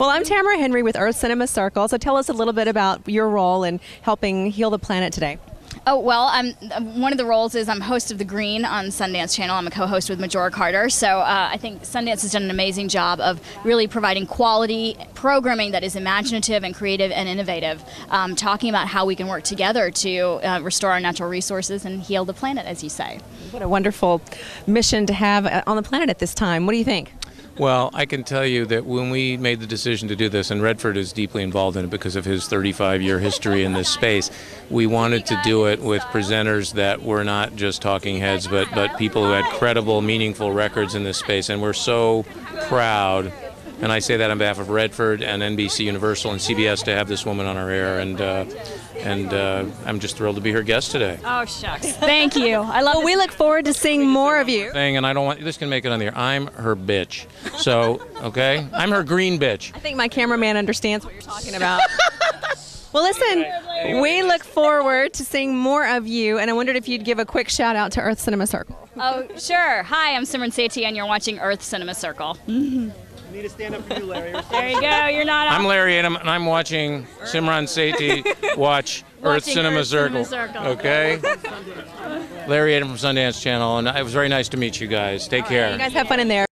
Well, I'm Tamara Henry with Earth Cinema Circle. So tell us a little bit about your role in helping heal the planet today. Oh well, I'm one of the roles is I'm host of the Green on Sundance Channel. I'm a co-host with Majora Carter. So uh, I think Sundance has done an amazing job of really providing quality programming that is imaginative and creative and innovative, um, talking about how we can work together to uh, restore our natural resources and heal the planet, as you say. What a wonderful mission to have uh, on the planet at this time. What do you think? Well, I can tell you that when we made the decision to do this, and Redford is deeply involved in it because of his 35 year history in this space, we wanted to do it with presenters that were not just talking heads, but, but people who had credible, meaningful records in this space. And we're so proud and I say that on behalf of Redford and NBC Universal and CBS to have this woman on our air, and uh, and uh, I'm just thrilled to be her guest today. Oh shucks, thank you. I love. Well, we look forward to seeing more of you. Thing, and I don't want this can make it on the air. I'm her bitch. So okay, I'm her green bitch. I think my cameraman understands what you're talking about. Well, listen, we look forward to seeing more of you, and I wondered if you'd give a quick shout out to Earth Cinema Circle. Oh, sure. Hi, I'm Simran Sethi, and you're watching Earth Cinema Circle. Need to stand up for you, Larry. There you go. You're not. I'm Larry Aidem, and I'm watching Simran Sethi watch Earth Cinema Earth Circle. Cinema Circle. Okay. Larry Aidem from Sundance Channel, and it was very nice to meet you guys. Take care. You guys have fun in there.